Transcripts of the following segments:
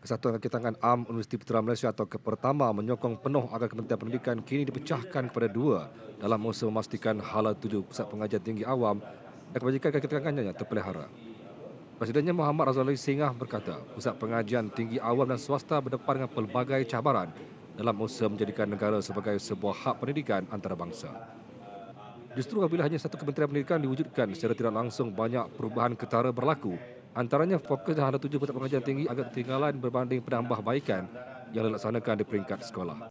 Kesatuan Kaki Tangan AM Universiti Putra Malaysia atau Kepertama menyokong penuh agar Kementerian Pendidikan kini dipecahkan kepada dua dalam usaha memastikan hala tuju pusat pengajian tinggi awam dan kebajikan kaki tangannya terpelihara. Presidennya Muhammad Razali Singah berkata, pusat pengajian tinggi awam dan swasta berdepan dengan pelbagai cabaran dalam usaha menjadikan negara sebagai sebuah hak pendidikan antarabangsa. Justru apabila hanya satu kementerian pendidikan diwujudkan secara tidak langsung banyak perubahan ketara berlaku Antaranya fokus dan ada tujuh pusat pengajian tinggi agak ketinggalan berbanding penambahbaikan yang dilaksanakan di peringkat sekolah.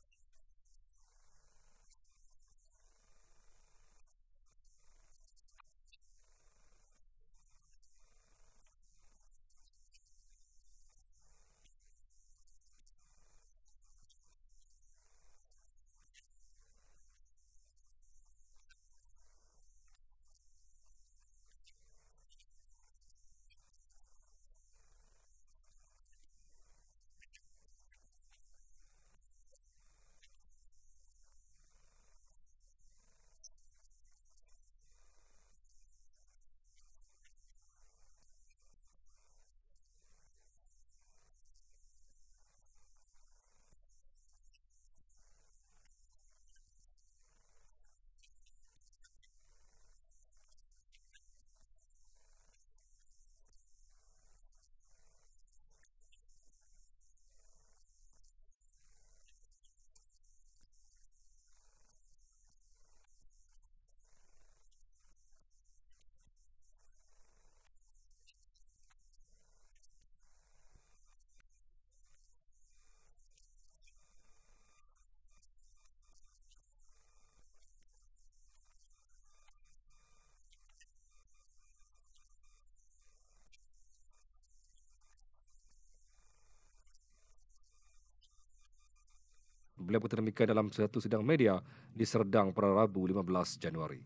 Beliau berkata demikian dalam satu sidang media di Serdang pada Rabu 15 Januari.